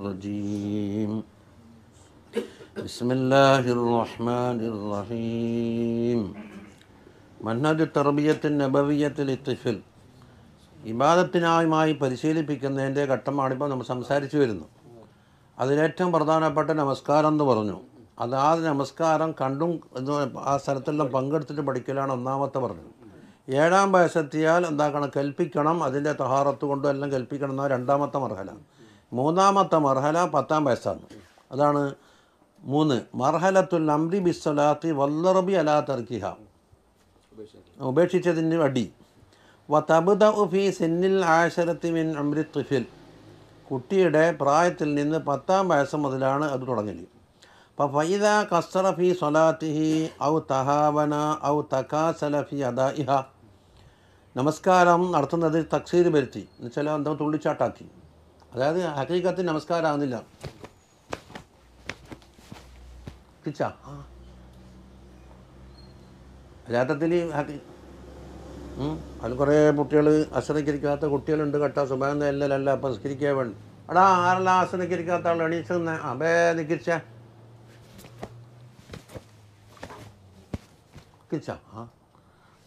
الرجيم بسم الله الرحمن الرحيم منهج التربية النبوية للطفل ഇബാദത്തിനായുമായി പരിശീലിപ്പിക്കുന്നതിൻ്റെ ഘട്ടമാണിപ്പോൾ നമ്മൾ സംസാരിച്ചു വരുന്നു അതിലേറ്റവും പ്രധാനപ്പെട്ട നമസ്കാരം എന്ന് പറഞ്ഞു അത് ആ നമസ്കാരം കണ്ടും എന്ന് ആ സ്ഥലത്തെല്ലാം പങ്കെടുത്തിട്ട് പഠിക്കലാണ് ഒന്നാമത്തെ പറഞ്ഞത് ഏഴാം വയസ്സെത്തിയാൽ എന്താക്കണം കൽപ്പിക്കണം അതിൻ്റെ തഹാറത്ത് കൊണ്ടും എല്ലാം കൽപ്പിക്കണം എന്ന രണ്ടാമത്തെ മർഹല മൂന്നാമത്തെ മർഹല പത്താം വയസ്സാണ്. അതാണ് മൂന്ന്. മർഹലത്തുൽ അംരി ബിസ്വലാത്തി വല്ലറബി അലാ തർക്കിഹ. ഉപേക്ഷിച്ചതിന് അടി. വതബുദ ഉഫി സെന്നിൽ ആശരത്തി മിൻ അമ്രി തുഫിൽ കുട്ടിയുടെ പ്രായത്തിൽ നിന്ന് പത്താം വയസ്സ് മുതലാണ് അത് തുടങ്ങൽ. അപ്പോൾ ഫൈദ കസ്റ ഫി സ്വലാത്തിഹി ഔ തഹാവന ഔ തകാസല ഫി അദാഇഹ. നമസ്കാരം നടത്തുന്നത് തക്സീർ വരുത്തി. എന്നുവെച്ചാൽ എന്താ തുള്ളിച്ചാട്ടാക്കി. അതായത് ഹക്കീക്കത്തിന് നമസ്കാരമാകുന്നില്ല കിച്ച? യഥാർത്ഥത്തിൽ അത് കുറേ കുട്ടികൾ അശ്രമിക്കരിക്കാത്ത കുട്ടികളുണ്ട് കേട്ടോ. സുബാന എല്ലല്ല അപ്പം നിസ്കരിക്കാൻ വേണ്ടി. എടാ ആരെല്ലാം ആശ്രമിക്കരിക്കാത്ത ആൾ എണീച്ചെന്ന് അബേ നിക്കരിച്ച ആ.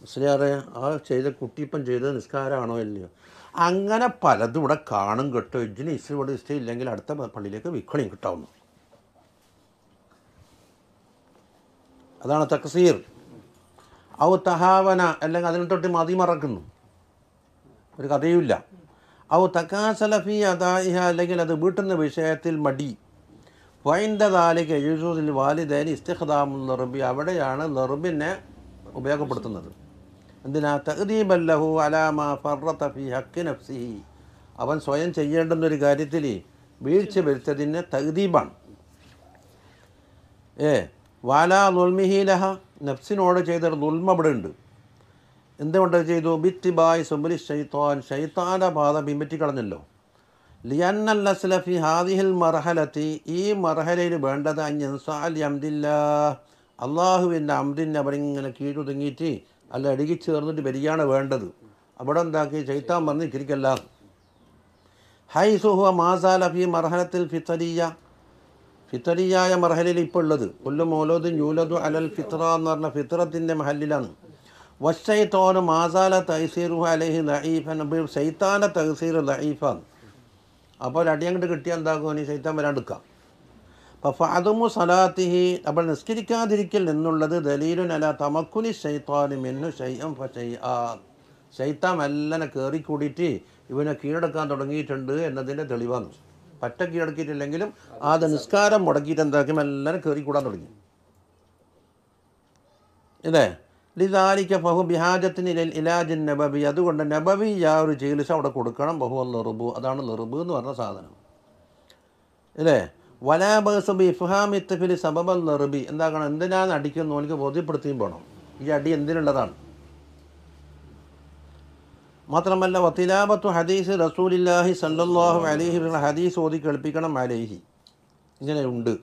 മുസ്ലിയാറെ ആ ചെയ്ത കുട്ടിപ്പം ചെയ്തത് നിസ്കാരമാണോ ഇല്ലയോ? അങ്ങനെ പലതും ഇവിടെ കാണും കേട്ടോ. ഇജ്ജിന് ഇസ്ലി ഇവിടെ ഇഷ്ടം ഇല്ലെങ്കിൽ അടുത്ത പള്ളിയിലേക്ക് വിക്കളിയും കിട്ടാവുന്നു. അതാണ് തക്സീർ. ഔ തഹാവന അല്ലെങ്കിൽ അതിനെ തൊട്ട് മതി മറക്കുന്നു. ഒരു കഥയുമില്ല. ഔ തക്കാസലഫി അതായിഹ അല്ലെങ്കിൽ അത് വീട്ടുന്ന വിഷയത്തിൽ മടി. വൈൻദാലിക്ക് യൂസൂദിൽ വാലിദേനി ഇസ്തിഖദാമുൽ നെറുബി അവിടെയാണ് നെറുബിനെ ഉപയോഗപ്പെടുത്തുന്നത്. എന്തിനാ തഹദീബല്ലഹു അലാമ ഫറത്ത ഫി ഹക്ക് നഫ്സിഹി. അവൻ സ്വയം ചെയ്യേണ്ടെന്നൊരു കാര്യത്തിൽ വീഴ്ച വരുത്തതിന് തഹദീബാണ് ഏ വാലാ നുൽമിഹീലഹ നഫ്സിനോട് ചെയ്തൊരു നുൽമ ഇവിടെ ഉണ്ട്. എന്തുകൊണ്ട് ചെയ്തു? ബിത്തിബായ് സുബലി ഷെയ്ത്താൻ ഷെയ്ത്താന്റെ പാത പിമ്പറ്റി കളഞ്ഞല്ലോ. ലിയന്നൽ അസ്ലഫി ഹാദിഹിൽ മർഹലത്തി ഈ മർഹലയിൽ വേണ്ടത് അഞ്ഞൻസാൽ അംദില്ല അള്ളാഹുവിന്റെ അംദിന്റെ അവരിങ്ങനെ കീഴൊതുങ്ങിയിട്ട് അല്ല അടുക്കി ചേർന്നിട്ട് വരികയാണ് വേണ്ടത്. അവിടെ എന്താക്കി? ചൈത്താൻ പറഞ്ഞ് ഇരിക്കല്ല ഹൈ സുഹുവ മാസാലഫി മർഹലത്തിൽ ഫിത്തരിയ. ഫിത്തരിയായ മർഹലിൽ ഇപ്പോൾ ഉള്ളത്. കൊല്ലു മോലോദ് ന്യൂലതു അലൽ ഫിത്ര എന്ന് പറഞ്ഞ ഫിത്രത്തിന്റെ മഹലിലാണ് വശൈത്തോന് മാസാല തഹസീറു അലഹി ലഈഫൻ അപ്പോൾ തഹസീർ ലഈഫാണ് അപ്പോൾ അടിയങ്ങോട്ട് കിട്ടിയാൽ എന്താകും? ഇനി ശൈത്താൻ വരാണ്ടിരിക്കാം അപ്പോൾ ഫാദുമു സലാത്തിഹി അവൾ നിസ്കരിക്കാതിരിക്കൽ എന്നുള്ളത് ദലീലുൻ അല തമക്കുനി ഷെയ്ത്താനും എന്നു ശൈയം ഫൈആ ശൈത്താൻ മെല്ലനെ കയറിക്കൂടിയിട്ട് ഇവനെ കീഴടക്കാൻ തുടങ്ങിയിട്ടുണ്ട് എന്നതിന്റെ തെളിവാണ്. പറ്റ കീഴടക്കിയിട്ടില്ലെങ്കിലും ആ നിസ്കാരം മുടക്കിയിട്ട് എന്താക്കി? മെല്ലനെ കയറിക്കൂടാൻ തുടങ്ങി. ഇല്ലേ ലിതാലിക്ക ബഹു ബിഹാജത്തിന് ഇലാജിൻ നബബി അതുകൊണ്ട് നബബി ആ ഒരു ചികിത്സ അവിടെ കൊടുക്കണം. ബഹു ലെറുബു അതാണ് ലെറുബു എന്ന് പറഞ്ഞ സാധനം. ഇല്ലേ വലാബസബി ഇഫ്ഹാമിത്തഫിലി സബബൽ നെറുബി എന്താക്കണം? എന്തിനാണ് അടിക്കുന്നു എനിക്ക് ബോധ്യപ്പെടുത്തിയും പോകണം ഈ അടി എന്തിനുള്ളതാണ്? മാത്രമല്ല വത്തിലാബത്തു ഹദീസ് റസൂലില്ലാഹി സല്ലല്ലാഹു അലൈഹി ഹദീസ് ഓതി കേൾപ്പിക്കണം അലേഹി. ഇങ്ങനെ ഉണ്ട്.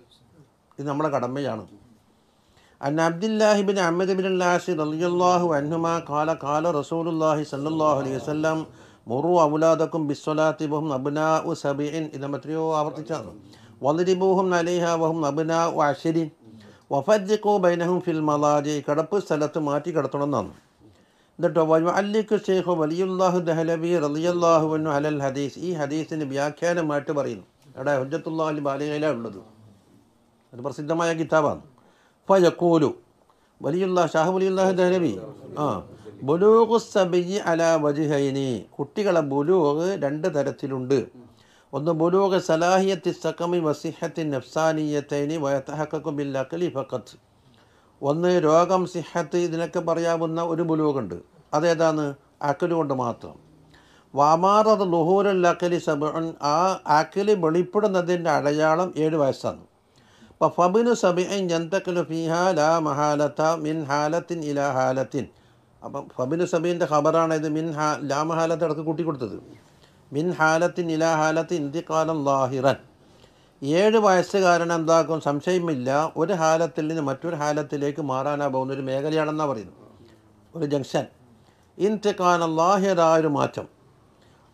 ഇത് നമ്മുടെ കടമയാണ്. അൻ അബ്ദുല്ലാഹി ബിൻ അഹമ്മദ് ബിൻ ലാഷി റളിയല്ലാഹു കാല ഖാല ഖാല റസൂലുള്ളാഹി സല്ലല്ലാഹു അലൈഹി വസല്ലം മുറു ഔലാദക്കും ബിസ്വലാത്തിബും അബുനാ അബ്നാഉ സബിൻ ഇത് നമ്മൾ എത്രയോ ആവർത്തിച്ചാണ്. വളിരിബൂഹും അലൈഹ വഹും അബ്നാഉ അശരിൻ വഫജ്ജിഖു ബൈനഹും ഫിൽ മലാജി. കിടപ്പ് സ്ഥലത്ത് മാറ്റി കിടത്തണം എന്നാണ്. എന്നിട്ടോ വല്ലിക്ക് ഷെയ്ഖ് വലിയുല്ലാഹു ദഹലബി റളിയല്ലാഹു അൻഹു അലൽ ഹദീസ്. ഈ ഹദീസിന് വ്യാഖ്യാനമായിട്ട് പറയുന്നു. അവിടെ ഹുജ്ജത്തുല്ലാഹി ബാലികയിലാണ് ഉള്ളത്. ഒരു പ്രസിദ്ധമായ കിതാബാണ്. ഫയക്കൂലു വലിയുള്ള ഷാഹു വലിയുല്ലാഹു ദഹലബി ആ ബുലൂഖു സബി അല വജുഹൈനി. കുട്ടികളെ ബുലൂഖ് രണ്ട് തരത്തിലുണ്ട്. ഒന്ന് ബുലൂഖ് സലാഹിയത്തി സക്കമി വസിഹത്തി നഫ്സാനിയത്തൈനി വയത്തഹക്കുമില്ല അഖലി ഫഖത്ത് ഒന്ന് രോഗം സിഹത്ത് ഇതിനൊക്കെ പറയാവുന്ന ഒരു ബുലൂഗുണ്ട്. അതേതാണ്? അക്കലുകൊണ്ട് മാത്രം. വാമാറത് ലുഹൂറുൽ അക്കലി സബ് ആ അക്കലി വെളിപ്പെടുന്നതിന്റെ അടയാളം ഏഴ് വയസ്സാണ്. അപ്പോൾ ഫബിനു സബിൻ ജന്തക്കലു ഫിഹ ലാ മഹാലത്ത മിൻ ഹാലത്തിൻ ഇല ഹാലത്തിൻ. അപ്പം ഫബിനു സബീന്റെ ഖബറാണ് ഇത് മിൻ ഹാ ലാ മഹാലത്ത് ഇടയ്ക്ക് കൂട്ടി കൊടുത്തത് മിൻ ഹാലത്തിൻ ഇല ഹാലത്തിൻ ഇന്തിക്കാലം ലാഹിറൻ. ഏഴ് വയസ്സുകാരൻ എന്താക്കും സംശയമില്ല. ഒരു ഹാലത്തിൽ നിന്ന് മറ്റൊരു ഹാലത്തിലേക്ക് മാറാനാ പോകുന്ന ഒരു മേഖലയാണെന്നാണ് പറയുന്നത്. ഒരു ജംഗ്ഷൻ. ഇന്തിക്കാലം ലാഹിറായ ഒരു മാറ്റം.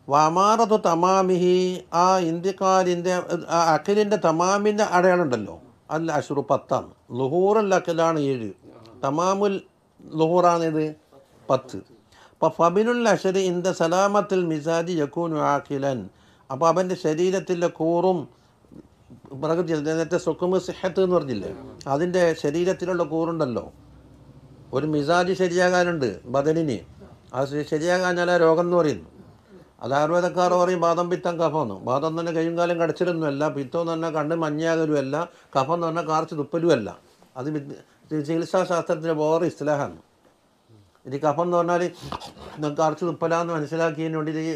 വമാറത്തു തമാമിഹി ആ ഇന്ത്യക്കാരിന്റെ അഖിലിന്റെ തമാമിന്റെ അടയാളുണ്ടല്ലോ അല്ല അഷുറു പത്താണ് ലുഹൂറുൽ അഖിലാണ് ഏഴ്. തമാമുൽ ലുഹൂറാണിത് പത്ത്. അപ്പോൾ ഫബിനുൽ അഷരി ഇന്ത സലാമത്തിൽ മിസാജി യക്കൂനു ആഖിലൻ. അപ്പോൾ അവന്റെ ശരീരത്തിലെ കൂറും പ്രകൃതി നേരത്തെ സുക്കുമ് സിഹത്ത് എന്ന് പറഞ്ഞില്ലേ? അതിന്റെ ശരീരത്തിലുള്ള കൂറുണ്ടല്ലോ. ഒരു മിസാജ് ശരിയാകാനുണ്ട് ബദലിന് അത് ശരിയാകാഞ്ഞാൽ രോഗം എന്ന് പറയുന്നു. അത് ആയുർവേദക്കാർ പറയും ബാദം പിത്തം കഫമെന്ന് ബാദം തന്നെ കയ്യും കാലം കടച്ചിലൊന്നുമല്ല പിത്തം പറഞ്ഞാൽ കണ്ണ് മഞ്ഞാകലുമല്ല കഫം പറഞ്ഞാൽ കാർച്ച് തുപ്പലുമല്ല. അത് ചികിത്സാശാസ്ത്രത്തിന്റെ വേറെ ഇസ്ലാഹാണ്. ഇത് കഫം എന്ന് പറഞ്ഞാൽ നിങ്ങൾക്ക് അറച്ച് തുപ്പലാന്ന് മനസ്സിലാക്കിയതിന് വേണ്ടി ഈ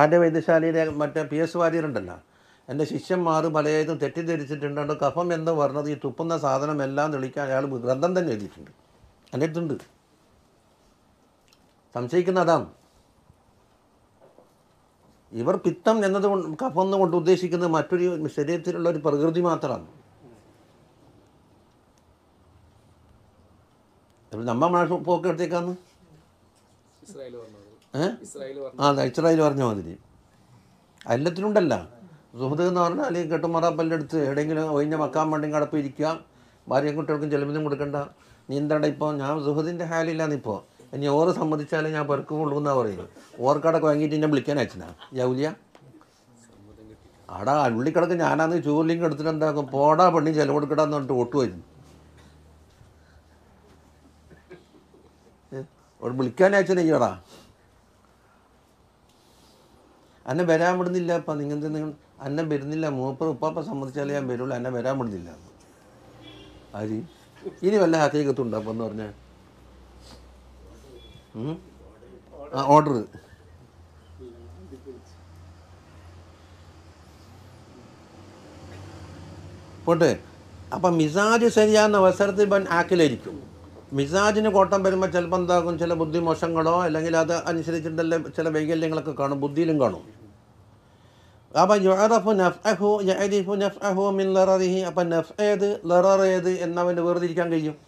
ആന്റെ വൈദ്യശാലയിലെ മറ്റേ പി എസ് വാര്യരുണ്ടല്ലോ. എന്റെ ശിഷ്യന്മാർ പലതും തെറ്റിദ്ധരിച്ചിട്ടുണ്ട് കഫം എന്ന് പറഞ്ഞത് ഈ തുപ്പുന്ന സാധനം എല്ലാം തെളിക്കാൻ അയാൾ ഗ്രന്ഥം തന്നെ എഴുതിയിട്ടുണ്ട്. എന്നിട്ടുണ്ട് സംശയിക്കുന്ന അതാണ് ഇവർ പിത്തം എന്നത് കൊണ്ട് കഫം എന്നുകൊണ്ട് ഉദ്ദേശിക്കുന്നത് മറ്റൊരു ശരീരത്തിലുള്ള ഒരു പ്രകൃതി മാത്രമാണ്. അപ്പോൾ നമ്മ മാഷ പോക്ക് എടുത്തേക്കാന്ന്? ഇസ്രായേൽ പറഞ്ഞത്. ഇസ്രായേൽ പറഞ്ഞ മാതിരി. എല്ലാത്തിനുണ്ടല്ല സുഹൃത്ത് എന്ന് പറഞ്ഞാൽ കെട്ടുമറാപ്പല്ലെ പല്ലെടുത്ത് എവിടെയെങ്കിലും ഒഴിഞ്ഞ മക്കാൻ വേണ്ടി കടപ്പ് ഇരിക്കുക. ഭാര്യയും കുട്ടികൾക്കും ചെലവിനും കൊടുക്കണ്ട. നീ എന്താണ് ഇപ്പോൾ ഞാൻ സുഹൃത്തിന്റെ ഹാലില്ലാന്നിപ്പോൾ ഇനി ഓറ് സമ്മതിച്ചാലേ ഞാൻ പെറുക്കുള്ളൂ എന്നാ പറയുന്നത് ഓർക്കടക്ക് വാങ്ങിയിട്ട് എന്നെ വിളിക്കാൻ അച്ഛനാ ജൗലിയ? ആടാ ഉള്ളിക്കടക്ക് ഞാനാന്ന് ചൂർലിങ് എടുത്തിട്ട് എന്താക്കും പോടാ പെണ്ണി ചെലവ് കൊടുക്കടാന്ന് പറഞ്ഞിട്ട് ഒട്ടുമായിരുന്നു ഒരു വിളിക്കാൻ ഈടാ അന്നെ വരാൻ വിടുന്നില്ല അപ്പം നിങ്ങൾ നിങ്ങൾ അന്നെ വരുന്നില്ല മൂപ്പർ ഉപ്പാപ്പ സമ്മതിച്ചാലേ ഞാൻ വരുള്ളൂ അന്നെ വരാൻ വിടുന്നില്ല ആര്? ഇനി വല്ല ഹക്കീകത്തുണ്ടോ അപ്പം എന്ന് പറഞ്ഞാൽ ആ ഓർഡർ പോട്ടെ. അപ്പം മിസാജ് ശരിയാകുന്ന അവസരത്തിൽ ഇവൻ ആക്കിലായിരിക്കും. മിസാജിന് കോട്ടം വരുമ്പോൾ ചിലപ്പോൾ എന്താകും? ചില ബുദ്ധിമോശങ്ങളോ അല്ലെങ്കിൽ അത് അനുസരിച്ചിട്ടുള്ള ചില വൈകല്യങ്ങളൊക്കെ കാണും ബുദ്ധിയിലും കാണും. അപ്പം യുറഫു നഫ്അഹു യഅരിഫു നഫ്അഹു മിൻ ലററിഹി. അപ്പം നഫ് ഏത് ലറർ ഏത് എന്നവന് വേർതിരിക്കാൻ കഴിയും.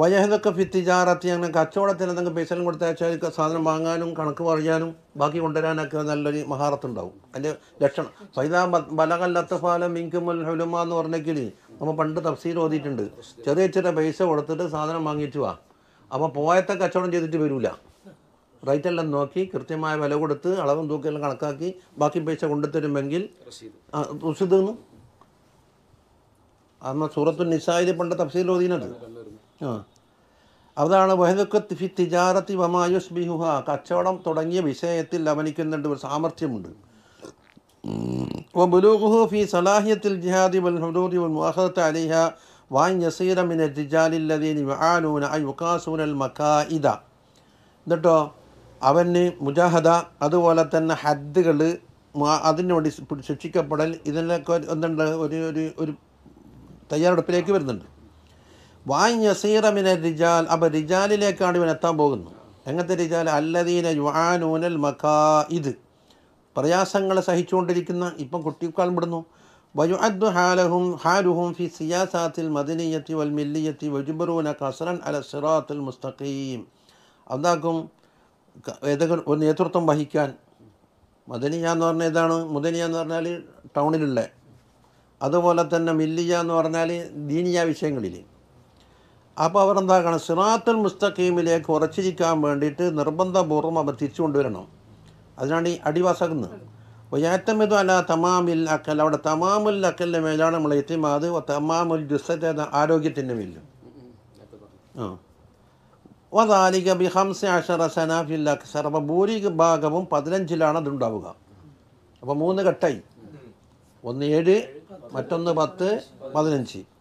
വയഹതൊക്കെ ഫിത്തിജാറത്തി അങ്ങനെ കച്ചവടത്തിന് എന്തെങ്കിലും പൈസയും കൊടുത്തയച്ചാൽ സാധനം വാങ്ങാനും കണക്ക് പറയാനും ബാക്കി കൊണ്ടുവരാനൊക്കെ നല്ലൊരു മഹാറത്തുണ്ടാവും അതിന്റെ ലക്ഷണം. ഫൈദാ ബലകല്ലത്തഫാലം മിങ്കുമുൽ ഹുലുമ എന്ന് പറഞ്ഞെങ്കിൽ നമ്മൾ പണ്ട് തഫ്സീൽ ഓതിയിട്ടുണ്ട്. ചെറിയ ചെറിയ പൈസ കൊടുത്തിട്ട് സാധനം വാങ്ങിയിട്ട് വാ. അപ്പോൾ പോയത്തെ കച്ചവടം ചെയ്തിട്ട് വരില്ല റേറ്റ് എല്ലാം നോക്കി കൃത്യമായ വില കൊടുത്ത് അളവും തൂക്കെല്ലാം കണക്കാക്കി ബാക്കി പൈസ കൊണ്ടുതരുമെങ്കിൽ റഷീദ്. എന്നും അന്ന് സൂറത്തു നിസായിൽ പണ്ട് തഫ്സീൽ ഓതിനത് അതാണ് വഹദക്കത്ത് ഫി തിജാറത്തി വമായുസ് ബിഹുഹ കച്ചവടം തുടങ്ങിയ വിഷയത്തിൽ അവനിക്കുന്നുണ്ട് ഒരു സാമർഥ്യമുണ്ട്. ഫി സലാഹിയത്തിൽ ജിഹാദി വൽ വൽ യസീറ എന്നിട്ടോ അവന് മുജാഹദ അതുപോലെ തന്നെ ഹദ്ദുകൾ അതിനു ശിക്ഷിക്കപ്പെടൽ ഇതിനൊക്കെ എന്തുണ്ട്? ഒരു ഒരു തയ്യാറെടുപ്പിലേക്ക് വരുന്നുണ്ട്. വായ് യസീറമിന റിജാൽ അപ്പോൾ റിജാലിലേക്കാണ് ഇവൻ എത്താൻ പോകുന്നു എങ്ങനത്തെ റിജാൽ? അല്ലദീന യുആനൂനൽ മക്കാ ഇത് പ്രയാസങ്ങൾ സഹിച്ചുകൊണ്ടിരിക്കുന്ന ഇപ്പം കുട്ടിക്കാലം വിടുന്നു. വയുഅദ്ദു ഹാലഹും ഹാലുഹും ഫി സിയാസാത്തിൽ മദനിയത്തി വൽ വജുബറൂന കസറൻ അല സിറാത്തുൽ മുസ്തഖീം. അതാക്കും ഏതൊക്കെ ഒരു നേതൃത്വം വഹിക്കാൻ. മദനിയ എന്ന് പറഞ്ഞാൽ ഇതാണ് മുദനിയ എന്ന് പറഞ്ഞാൽ ടൗണിലുള്ള. അതുപോലെ തന്നെ മില്ലിയ എന്ന് പറഞ്ഞാൽ ദീനിയ വിഷയങ്ങളിൽ അപ്പോൾ അവർ എന്താക്കണം സിറാത്തുൽ മുസ്തഖീമിലേക്ക് ഉറച്ചിരിക്കാൻ വേണ്ടിയിട്ട് നിർബന്ധപൂർവം അവർ തിരിച്ചു കൊണ്ടുവരണം. അതിനാണ് ഈ അടിവാസകുന്നത്. വയാത്തമിതു അല്ല തമാമിൽ അക്കൽ. അവിടെ തമാമുൽ അക്കലിന്റെ മേലാണ് നമ്മൾ എത്തിമാത് തമാമുൽ ജുസത്തെ ആരോഗ്യത്തിന്റെ മേലും ആ. വതാലിക ബിഹംസ അഷറ സനാഫിൽ അക്സർ അപ്പോൾ ഭൂരിഭാഗവും പതിനഞ്ചിലാണ് അതുണ്ടാവുക. അപ്പോൾ മൂന്ന് ഘട്ടായി. ഒന്ന് ഏഴ് മറ്റൊന്ന് പത്ത് പതിനഞ്ച്.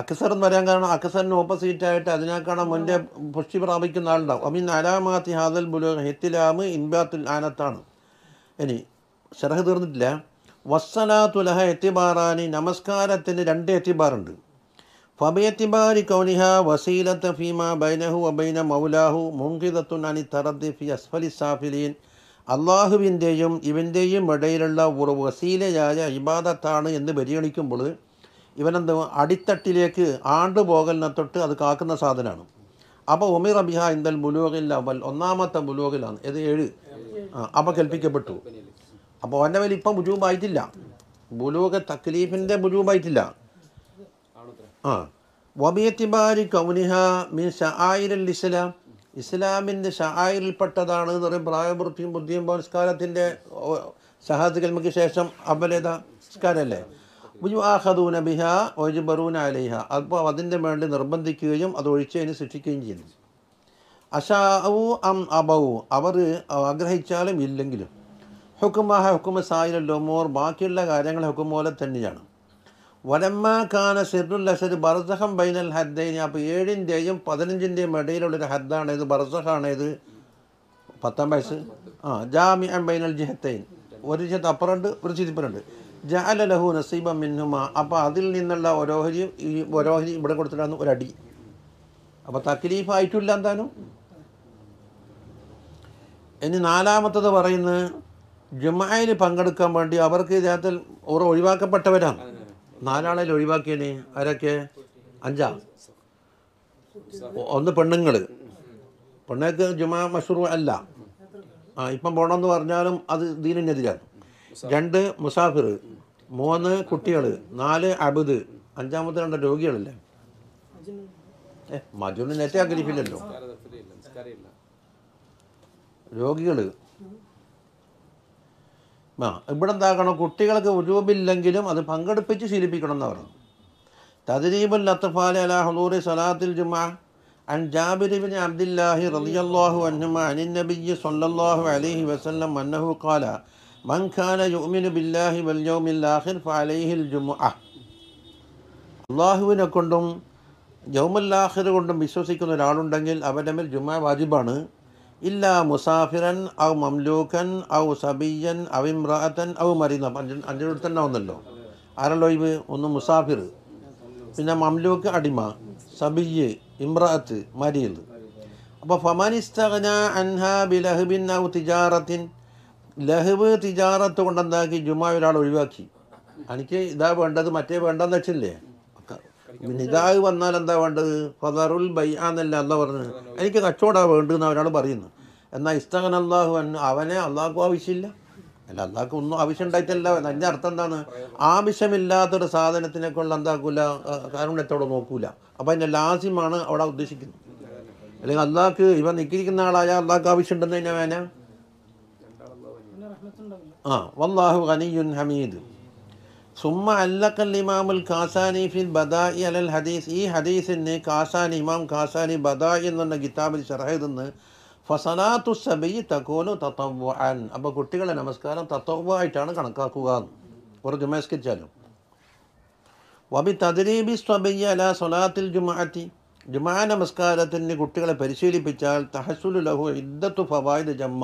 അക്സർ എന്ന് പറയാൻ കാരണം അക്സറിന് ഓപ്പോസിറ്റായിട്ട് അതിനേക്കാളും മുൻപേ പുഷ്ടി പ്രാപിക്കുന്ന ആളുണ്ടാവും. അമീൻ അലാമാത്തി ഹാദൽ ബുലു ഹെത്തിലാമ് ഇൻബാത്തുൽ ആനത്താണ്. ഇനി ഷറഹ് തീർന്നിട്ടില്ല. വസ്സലാത്തുലഹ എത്തിബാറാനി നമസ്കാരത്തിന് രണ്ട് എത്തിബാറുണ്ട് ഫബയത്തിബാരി കൗനിഹ വസീലത്ത് ഫീമ ബൈനഹു വബൈന മൗലാഹു മുങ്കിദത്തുൻ അനി തറദ് ഫി അസ്ഫലി സാഫിലീൻ. അള്ളാഹുവിന്റെയും ഇവന്റെയും ഇടയിലുള്ള ഒരു വസീലയായ ഇബാദത്താണ് എന്ന് പരിഗണിക്കുമ്പോൾ ഇവനെന്ത് അടിത്തട്ടിലേക്ക് ആണ്ടുപോകലിനെ തൊട്ട് അത് കാക്കുന്ന സാധനമാണ്. അപ്പോൾ ഉമിർ അബിഹ ഇന്ദൽ ബുലൂഹിൽ അവൽ ഒന്നാമത്തെ ബുലൂഹിലാണ് ഇത് ഏഴ്? ആ അപ്പോൾ കൽപ്പിക്കപ്പെട്ടു അപ്പോൾ അവന്റെ മേൽ ഇപ്പം മുജൂബായിട്ടില്ല. ബുലൂക തക്ലീഫിന്റെ മുജൂബായിട്ടില്ല. ആ. വബിയത്തിബാരി കൗനിഹ മീൻ ഷായിരൽ ഇസ്ലാം. ഇസ്ലാമിന്റെ ഷായിരിൽപ്പെട്ടതാണ് എന്ന് പറയും. പ്രായപൂർത്തിയും ബുദ്ധിയും പുരസ്കാരത്തിന്റെ ഷഹാദ് ശേഷം അബലേത സംസ്കാരമല്ലേ ആഹദൂന അലൈഹ. അപ്പോൾ അതിന്റെ വേണ്ടി നിർബന്ധിക്കുകയും അത് ഒഴിച്ചതിന് ശിക്ഷിക്കുകയും ചെയ്യുന്നു. അഷാവു അം അബവു അവർ ആഗ്രഹിച്ചാലും ഇല്ലെങ്കിലും. ഹുക്കുമാഹ ഹുക്കുമ സായിലല്ലോ മോർ. ബാക്കിയുള്ള കാര്യങ്ങൾ ഹുക്കും പോലെ തന്നെയാണ്. വലമ്മ കാന സിറുൽ അസർ ബർസഹം ബൈനൽ ഹദ്ദൈനി. അപ്പോൾ ഏഴിന്റെയും പതിനഞ്ചിന്റെയും ഇടയിലുള്ളൊരു ഹദ്ദാണ് ഇത് ബർസഹാണ് ഇത് പത്താം വയസ്സ്. ആ ജാമി അം ബൈനൽ ജിഹത്തൈൻ. ഒരു ജിഹത്ത് അപ്പുറമുണ്ട് ഒരു ചിരിപ്പുറമുണ്ട് ജാല ലഹു നസീബ മിന്നുമ അപ്പോൾ അതിൽ നിന്നുള്ള ഓരോഹരിയും ഈ ഓരോഹരി ഇവിടെ കൊടുത്തിട്ടാണ് ഒരടി. അപ്പോൾ തക്ലീഫായിട്ടില്ല എന്താനും ഇനി നാലാമത്തത് പറയുന്നത് ജുമായിൽ പങ്കെടുക്കാൻ വേണ്ടി അവർക്ക് ഇതിനകത്തിൽ ഓർ ഒഴിവാക്കപ്പെട്ടവരാണ്. നാലാളിൽ ഒഴിവാക്കിയതിന് ആരൊക്കെ? അഞ്ചാ? ഒന്ന് പെണ്ണുങ്ങൾ പെണ്ണുങ്ങൾക്ക് ജുമാ മഷൂർ അല്ല. ആ ഇപ്പം പോകണമെന്ന് പറഞ്ഞാലും അത് ദീനിനെതിരാണ്. രണ്ട് മുസാഫിർ മൂന്ന് കുട്ടികൾ നാല് അബുദ് അഞ്ചാമത്തെ രണ്ട് രോഗികളല്ലേ ഏ മജുന് നെറ്റ് ആഗ്രഹിക്കില്ലല്ലോ നിസ്കാര തഫ്രീല്ല നിസ്കാരമില്ല രോഗികൾ ആ ഇവിടെ എന്താക്കണം കുട്ടികൾക്ക് ഉജൂബില്ലെങ്കിലും അത് പങ്കെടുപ്പിച്ച് ശീലിപ്പിക്കണം എന്ന് പറഞ്ഞു തദ്രീബുൽ അത്തഫാലി അല ഹുദൂറി സലാത്തിൽ ജുമാ عن جابر بن عبد الله رضي الله عنهما عن النبي صلى الله عليه وسلم أنه قال മൻ ഖാന യുമിനു ബില്ലാഹി വൽ യൗമിൽ ആഖിർ ഫഅലൈഹിൽ ജുമുഅ. അള്ളാഹുവിനെ കൊണ്ടും യൗമല്ലാഹിർ കൊണ്ടും വിശ്വസിക്കുന്ന ഒരാളുണ്ടെങ്കിൽ അവന്റെ മേൽ ജുമാ വാജിബാണ്. ഇല്ല മുസാഫിറൻ ഔ മംലൂഖൻ ഔ സബിയൻ ഔ ഇമ്രാത്തൻ ഔ മരീന അഞ്ച് അഞ്ചിനോട് തന്നെ ആവുന്നല്ലോ ആരല്ലോ ഒന്ന് മുസാഫിർ. പിന്നെ മംലൂക്ക് അടിമ സബിയ് ഇമ്രാത്ത് മരീൽ അപ്പോൾ ഫമാനിസ്തകന അൻഹ ബിലഹബിൻ ഔ തിജാറത്തിൻ ലഹബ് തിജാറത്ത് കൊണ്ടെന്താക്കി ജുമാ ഒരാൾ ഒഴിവാക്കി. എനിക്ക് ഇതാ വേണ്ടത് മറ്റേ വേണ്ടെന്ന് വെച്ചില്ലേ? നിതാഹ് വന്നാൽ എന്താ വേണ്ടത്? ഫതറുൽ ബൈ അല്ല പറഞ്ഞത്. എനിക്ക് കച്ചവടമാണ് വേണ്ടതെന്ന് അവരാൾ പറയുന്നു. എന്നാൽ ഇസ്തകൻ അള്ളാഹു അവനെ അള്ളാഹു ആവശ്യമില്ല. അല്ല അള്ളാഹ്ക്ക് ഒന്നും ആവശ്യം ഉണ്ടായിട്ടല്ല. അതിന്റെ അർത്ഥം എന്താണ്? ആവശ്യമില്ലാത്തൊരു സാധനത്തിനെ കൊണ്ട് എന്താക്കൂല കാരുണ്യത്തോടെ നോക്കൂല. അപ്പോൾ അതിന്റെ ലാസ്യമാണ് അവിടെ ഉദ്ദേശിക്കുന്നത്. അല്ലെങ്കിൽ അള്ളാഹ്ക്ക് ഇവ നിൽക്കിരിക്കുന്ന ആളായ അള്ളാഹ്ക്ക് ആവശ്യമുണ്ടെന്ന് തന്നെ വേന? ആ വല്ലാഹു ഖനിയുൻ ഹമീദ്. സുമ്മ അല്ലക്കൽ ഇമാമുൽ കാസാനി ഫിൽ ബദായി അലൽ ഹദീസ്. ഈ ഹദീസിന് കാസാനി ഇമാം കാസാനി ബദായി എന്നുള്ള കിതാബിൽ ഷറഹെന്ന് ഫസലാത്തു സബി തക്കോനു തത്തവ്വാൻ അപ്പോൾ കുട്ടികളെ നമസ്കാരം തത്തവ്വായിട്ടാണ് കണക്കാക്കുക ഒരു ജുമസ്കരിച്ചാലും വബി തദരീബി സ്വബയ്യ അല സൊലാത്തിൽ ജുമാഅത്തി. ജുമാ നമസ്കാരത്തിന് കുട്ടികളെ പരിശീലിപ്പിച്ചാൽ തഹസുലു ലഹു ഇദ്ദത്തു ഫവായിദ് ജമ്മ.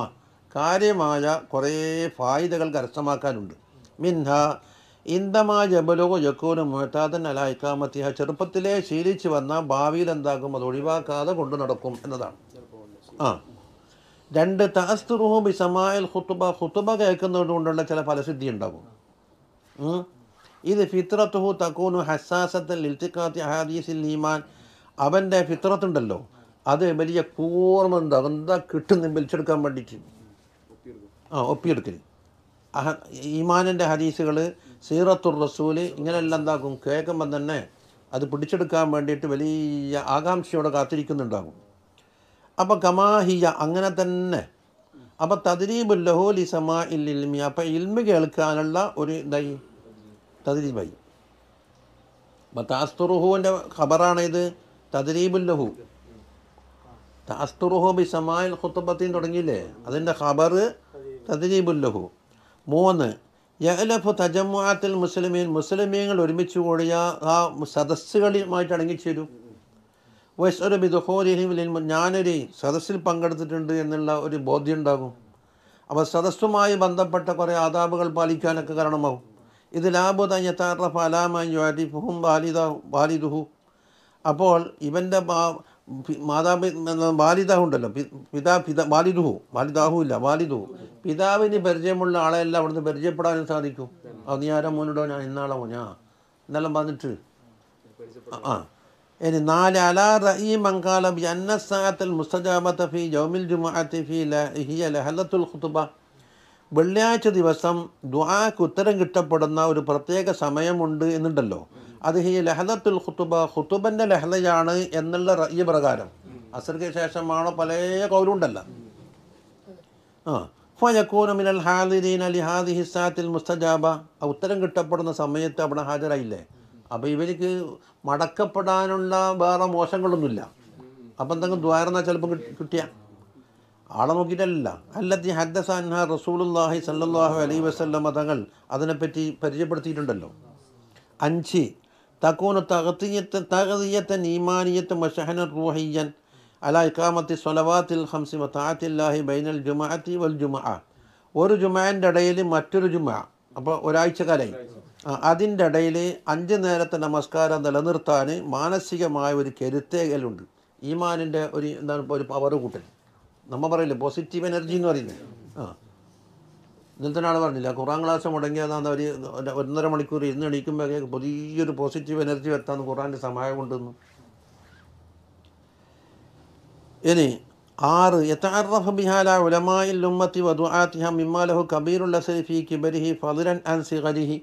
കാര്യമായ കുറേ ഫായിദകൾ കരസ്ഥമാക്കാനുണ്ട്. മിൻഹ ഇന്ദമാ ജബലോ യക്കൂനും മുഴത്താതൻ അല ഇക്കാമത്തിഹ ചെറുപ്പത്തിലെ ശീലിച്ച് വന്ന ഭാവിയിൽ എന്താകും അത് ഒഴിവാക്കാതെ കൊണ്ടു നടക്കും എന്നതാണ്. ആ. രണ്ട് താസ്തുറുഹും ബിസമായൽ ഹുത്തുബ ഹുത്തുബ കേൾക്കുന്നത് കൊണ്ടുള്ള ചില ഫലസിദ്ധി ഉണ്ടാകും. ഇത് ഫിത്രത്തുഹു തക്കൂനു ഹസാസത്തൽ ഇൽത്തിക്കാത്തി അഹാദീസിൽ ഈമാൻ. അവന്റെ ഫിത്രത്തുണ്ടല്ലോ അത് വലിയ കൂർമ്മ എന്താ കിട്ടുന്ന വലിച്ചെടുക്കാൻ വേണ്ടിയിട്ട്. ആ ഒപ്പിയെടുക്കൽ അഹ ഈമാനിന്റെ ഹദീസുകൾ സീറത്തുർ റസൂൽ ഇങ്ങനെയെല്ലാം എന്താക്കും? കേൾക്കുമ്പം തന്നെ അത് പിടിച്ചെടുക്കാൻ വേണ്ടിയിട്ട് വലിയ ആകാംക്ഷയോടെ കാത്തിരിക്കുന്നുണ്ടാകും. അപ്പോൾ കമാഹിയ അങ്ങനെ തന്നെ. അപ്പോൾ തദ്രീബ് ലഹോലി സമാ ഇൽമി അപ്പോൾ ഇൽമി കേൾക്കാനുള്ള ഒരു ഇതായി തദ്രീബായി. അപ്പോൾ താസ്തുറുഹുവിന്റെ ഖബറാണ് ഇത് തദ്രീബുൽ ലഹു. താസ്തുറുഹു ബി സമായിൽ ഖുത്തുബത്തിൻ തുടങ്ങിയില്ലേ? അതിന്റെ ഖബർ തദ്രീബുൽ മൂന്ന് യലഫു തജമ്മുഅത്തിൽ മുസ്ലിമീൻ മുസ്ലിമീങ്ങൾ ഒരുമിച്ച് കൂടിയ ആ സദസ്സുകളുമായിട്ട് അടങ്ങിച്ചേരും. വൈസ്വര ബിദുഹോരിഹിം ഞാനൊരു സദസ്സിൽ പങ്കെടുത്തിട്ടുണ്ട് എന്നുള്ള ഒരു ബോധ്യം ഉണ്ടാകും അപ്പോൾ സദസ്സുമായി ബന്ധപ്പെട്ട കുറേ ആദാബുകൾ പാലിക്കാനൊക്കെ കാരണമാവും. ഇത് ലാബുദയത്താറഫ അലാമയുഹും ബാലിദ ബാലിദുഹു അപ്പോൾ ഇവന്റെ മാതാപി ബാലിദ ഉണ്ടല്ലോ. പിതാ പിതാ ബാലിദുഹു ബാലിദാഹു ഇല്ല ബാലിദുഹു പിതാവിന് പരിചയമുള്ള ആളെല്ലാം അവിടുന്ന് പരിചയപ്പെടാനും സാധിക്കും. അത് നീ ആരാ മോനിടോ? ഞാൻ ഇന്നാളോ ഞാ എന്നെല്ലാം വന്നിട്ട്. ആ, ഇനി നാല് അലാ റഈ മങ്കാല ബി മുസ്തജാബത്ത് ഫി യൗമിൽ ജുമുഅത്തി ഫി ലഹിയ ലഹലത്തുൽ ഖുതുബ. വെള്ളിയാഴ്ച ദിവസം ദ്വാക്ക് ഉത്തരം കിട്ടപ്പെടുന്ന ഒരു പ്രത്യേക സമയമുണ്ട് എന്നുണ്ടല്ലോ. അത് ഈ ലഹദത്തുൽ ഖുത്തുബ ഖുത്തുബന്റെ ലഹദയാണ് എന്നുള്ള ഈ പ്രകാരം. അസർക്ക് ശേഷമാണോ പല കൗലുണ്ടല്ല. ആ ഫയക്കൂന മിനൽ ഹാദിരീന ലിഹാദിഹി ഹിസാത്തിൽ മുസ്തജാബ. ഉത്തരം കിട്ടപ്പെടുന്ന സമയത്ത് അവിടെ ഹാജരായില്ലേ? അപ്പോൾ ഇവർക്ക് മടക്കപ്പെടാനുള്ള വേറെ മോശങ്ങളൊന്നുമില്ല. അപ്പം എന്തെങ്കിലും ദ്വാരന്നാൽ ചിലപ്പോൾ കിട്ടിയ. ആളെ നോക്കിയിട്ടല്ല. അല്ലത്തി ഹദ്ദസാൻഹ റസൂലുല്ലാഹി സല്ലാഹു അലൈ വസല്ലമ തങ്ങൾ അതിനെപ്പറ്റി പരിചയപ്പെടുത്തിയിട്ടുണ്ടല്ലോ. അഞ്ച് തക്കൂന തകത്തിയത്ത് തകതിയത്തൻ ഈമാനിയത്ത് മഷഹന റൂഹിയൻ അല ഇക്കാമത്തി സ്വലവാത്തിൽ ഹംസി വത്താത്തില്ലാഹി ബൈനൽ ജുമാഅത്തി വൽ ജുമാ ഒരു ജുമാന്റെ ഇടയിൽ മറ്റൊരു ജുമാ. അപ്പോൾ ഒരാഴ്ച കാലായി. അതിന്റെ ഇടയിൽ അഞ്ച് നേരത്തെ നമസ്കാരം നിലനിർത്താൻ മാനസികമായ ഒരു കരുത്തേകലുണ്ട്. ഈമാനിന്റെ ഒരു എന്താണ് ഒരു പവർ കൂട്ടൽ. നമ്മൾ പറയില്ലേ പോസിറ്റീവ് എനർജി എന്ന് പറയുന്നത് ആ. ഇന്നത്തെ ആൾ പറഞ്ഞില്ല ഖുറാൻ ക്ലാസ് മുടങ്ങിയതാണ് ഒരു ഒരു ഒന്നര മണിക്കൂർ ഇരുന്ന് എണീക്കുമ്പോൾ പുതിയൊരു പോസിറ്റീവ് എനർജി വരുത്താന്ന് ഖുറാന്റെ സഹായം കൊണ്ടുവന്നു. ഇനി ആറ് യഥാർത്ഥിഹാല ബിഹാല ഉലമായിൽ ഉമ്മത്തി വധുആത്തിഹ മിമ്മാലഹു കബീറുൽ അസരിഫി കിബരിഹി ഫതുരൻ അൻ സിഹരിഹി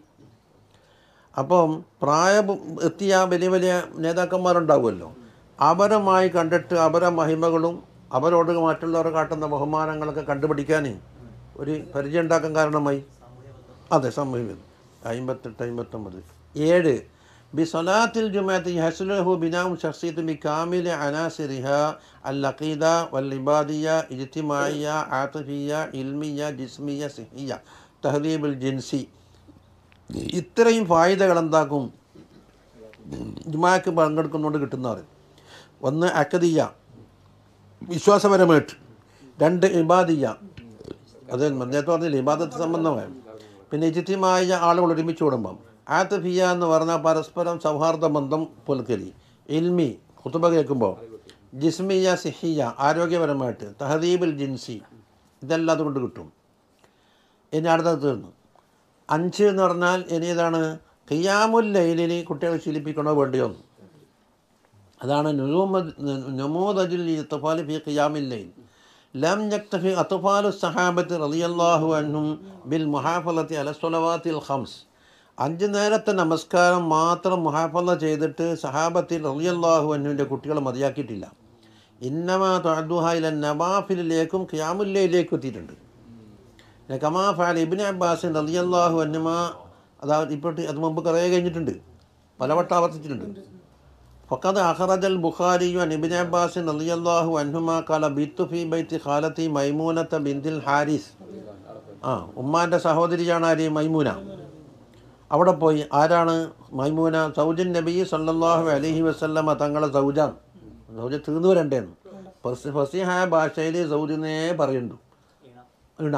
അപ്പം പ്രായ എത്തിയ വലിയ വലിയ നേതാക്കന്മാരുണ്ടാവുമല്ലോ. അപരമായി കണ്ടിട്ട് അപര മഹിമകളും അവരോട് മറ്റുള്ളവർ കാട്ടുന്ന ബഹുമാനങ്ങളൊക്കെ കണ്ടുപിടിക്കാൻ ഒരു പരിചയം ഉണ്ടാക്കാൻ കാരണമായി. അതെ സമയം അമ്പത്തെട്ട് അമ്പത്തൊമ്പത്. ഏഴ്. ബി സൊലാത്തിൽ ജുമാത്തി ഹസുലഹു ബിനാം ഷർസീത്ത് ബി കാമിൽ അനാസിറിഹ അൽ അഖീദ വൽ ഇബാദിയ ഇജ്തിമായ ആത്തഫിയ ഇൽമിയ ജിസ്മിയ സിഹിയ തഹദീബുൽ ജിൻസി. ഇത്രയും ഫായിദകൾ എന്താക്കും? ജുമാക്ക് പങ്കെടുക്കുന്നതുകൊണ്ട് കിട്ടുന്നവർ. ഒന്ന് അക്കദിയ വിശ്വാസപരമായിട്ട് രണ്ട് ഇബാദിയ. അത് നേരത്തെ പറഞ്ഞില്ല ഇബാദത്ത് സംബന്ധമായ. പിന്നെ ഇജിത്യമായ ആളുകൾ ഒരുമിച്ച് കൂടുമ്പം. ആത്തഫിയ എന്ന് പറഞ്ഞാൽ പരസ്പരം സൗഹാർദ്ദ ബന്ധം പുലർത്തലി. ഇൽമി കുത്തുബ കേൾക്കുമ്പോൾ. ജിസ്മിയ സിഹിയ ആരോഗ്യപരമായിട്ട്. തഹദീബുൽ ജിൻസി. ഇതെല്ലാം അതുകൊണ്ട് കിട്ടും. ഇനി അടുത്തത് തീർന്നു. അഞ്ച് എന്ന് പറഞ്ഞാൽ ഇനി ഇതാണ് ഖിയാമുൽ കുട്ടികളെ ശീലിപ്പിക്കണോ വേണ്ടിയോ എന്ന്. അതാണ് നമൂദജുൽ ഇത്തഫാലി ഫി ഖിയാമിൽ ലൈൽ ലം യക്തഫി അത്ഫാലു സഹാബത്ത് റളിയല്ലാഹു അൻഹും ബിൽ മുഹാഫലത്തി അല ഹംസ് അഞ്ച് നേരത്തെ നമസ്കാരം മാത്രം മുഹാഫല ചെയ്തിട്ട് സഹാബത്തിൽ റളിയല്ലാഹു അൻഹുവിന്റെ കുട്ടികൾ മതിയാക്കിയിട്ടില്ല. ഇന്നമാ തൊഴുഹായിലെ നവാഫിലേക്കും ഖിയാമുല്ലയിലേക്കും എത്തിയിട്ടുണ്ട്. കമാ ഫാൽ ഇബിൻ അബ്ബാസിൻ റളിയല്ലാഹു അന്നുമാ അതാ ഇപ്പോൾ അത് മുമ്പ് കുറേ കഴിഞ്ഞിട്ടുണ്ട്. പലവട്ടം ആവർത്തിച്ചിട്ടുണ്ട്. ഫക്കത് അഖറജൽ ബുഖാരിയു عباس رضي الله അൻഹുമ قال ബിത്തു ഫി ബൈത്തി ഖാലത്തി മൈമൂനത്ത ബിന്ദിൽ ഹാരിസ് ആ ഉമ്മാന്റെ സഹോദരിയാണ് ആര്? മൈമൂന. അവിടെ പോയി. ആരാണ് മൈമൂന? സൗജൻ നബി സല്ലല്ലാഹു അലൈഹി വസല്ലമ തങ്ങളെ സൗജാൻ സൗജ തീർന്നു വരണ്ടേന്ന് ഫസി ഫസിഹായ ഭാഷയിൽ സൗജിനെ പറയുന്നുണ്ട് ഇണ.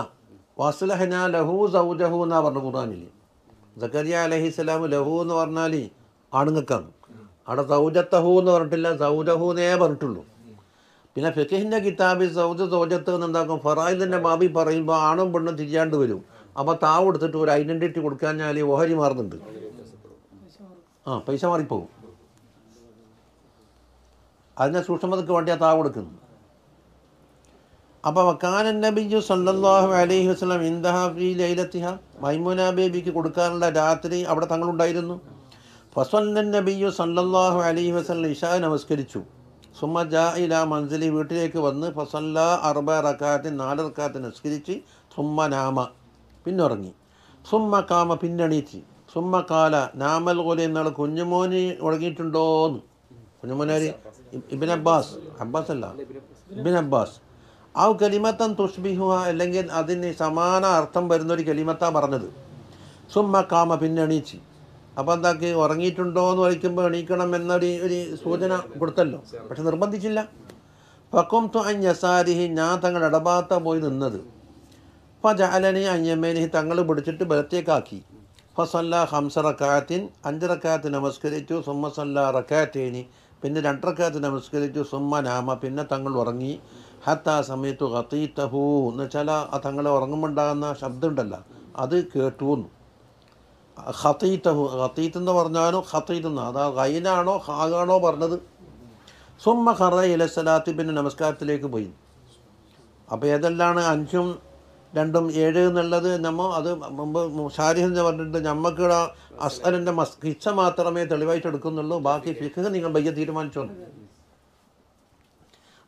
വസ്ലഹന ലഹു സൗജഹു എന്നാണ് പറഞ്ഞു ഖുർആനിൽ സക്കരിയ അലഹി സ്വലാം ലഹു എന്ന് പറഞ്ഞാൽ ആണുങ്ങൾക്കാണ്. അവിടെ സൗജത്തഹു എന്ന് പറഞ്ഞിട്ടില്ല സൗജഹു എന്നേ പറഞ്ഞിട്ടുള്ളൂ. പിന്നെ ഫിഖിന്റെ കിതാബിൽ സൗജ സൗജത്ത് എന്നുണ്ടാക്കും ഫറായിദിന്റെ ബാബി പറയുമ്പോൾ ആണും പെണ്ണും തിരിയാണ്ട് വരും. അപ്പോൾ താവ് എടുത്തിട്ട് ഒരു ഐഡന്റിറ്റി കൊടുക്കാഞ്ഞാൽ ഓഹരി മാറുന്നുണ്ട്. ആ പൈസ മാറിപ്പോകും അതിനെ സൂക്ഷ്മതയ്ക്ക് വേണ്ടിയാണ് താവ് കൊടുക്കുന്നു അപ്പോൾ വക്കാനൻ നബിജു സല്ലല്ലാഹു അലൈഹി വസല്ലം ഇന്ദഹ ഫീ ലൈലത്തിഹ. മൈമുന ബേബിക്ക് കൊടുക്കാനുള്ള രാത്രി അവിടെ തങ്ങളുണ്ടായിരുന്നു. ഫസല്ലൻ നബിയു സല്ലല്ലാഹു അലൈഹി വസല്ലം ഇഷാ നമസ്കരിച്ചു. സുമ ജാ ഇല മൻസിലി വീട്ടിലേക്ക് വന്ന് ഫസല്ല അർബ റക്കാത്തിൻ നാല് റക്കാത്ത് നമസ്കരിച്ച് സുമ്മ നാമ പിന്നുറങ്ങി. സുമ്മ കാമ പിന്നണീച്ച്. സുമ്മ കാല നാമൽ പോലെ എന്നാൾ കുഞ്ഞുമോന് ഉറങ്ങിയിട്ടുണ്ടോന്ന്. കുഞ്ഞുമോനാര് ഇബിൻ അബ്ബാസ്. അബ്ബാസ് അല്ല. ഇബിൻ അബ്ബാസ്. ആ കലിമത്തൻ തുഷ്ബിഹുഹ അല്ലെങ്കിൽ അതിന് സമാന അർത്ഥം വരുന്നൊരു കലിമത്ത പറഞ്ഞത്. സുമ്മ കാമ പിന്നെ എണീച്ച് അപ്പോൾ എന്താക്കി ഉറങ്ങിയിട്ടുണ്ടോ എന്ന് വലിക്കുമ്പോൾ എണീക്കണം എന്നൊരു ഒരു സൂചന കൊടുത്തല്ലോ. പക്ഷെ നിർബന്ധിച്ചില്ല. പക്കും തു അഞ്ഞസാരിഹി ഞാൻ തങ്ങൾ ഇടപാത്ത പോയി നിന്നത്. ഫ ജാലനി അഞ്ഞമ്മേനിഹി തങ്ങൾ പിടിച്ചിട്ട് ബലത്തേക്കാക്കി. ഫസല്ല ഹംസറക്കാത്തിൻ അഞ്ചറക്കാത്ത് അഞ്ച് റക്കാത്ത് നമസ്കരിച്ചു സുമ്മ സല്ല റക്കാത്തേനി പിന്നെ രണ്ട് റക്കാത്ത് നമസ്കരിച്ചു സുമ്മ നാമ. പിന്നെ തങ്ങൾ ഉറങ്ങി. ഹത്ത സമയത്തു ഹത്തീത്തഹൂ എന്ന് വെച്ചാൽ ആ തങ്ങളെ ഉറങ്ങുമ്പോണ്ടാകുന്ന ശബ്ദമുണ്ടല്ലോ അത് കേട്ടു എന്ന് ഖത്തീത്തഹു ഖത്തീത്ത് എന്ന് പറഞ്ഞാലും ഖത്തീത്ത് എന്ന് അതാ ഗൈനാണോ ഹാഗാണോ പറഞ്ഞത് സുമ്മ ഖറ ഇലസലാത്തി പിന്നെ നമസ്കാരത്തിലേക്ക് പോയി അപ്പോൾ ഏതെല്ലാണ് അഞ്ചും രണ്ടും ഏഴ് എന്നുള്ളത് നമ്മ അത് മുമ്പ് ഷാരിഹ് എന്ന് പറഞ്ഞിട്ട് നമുക്ക് അസ്അലിൻ്റെ മസ് കിച്ച മാത്രമേ തെളിവായിട്ട് എടുക്കുന്നുള്ളൂ ബാക്കി ഫിഖ് നിങ്ങൾ ബയ്യ തീരുമാനിച്ചോളൂ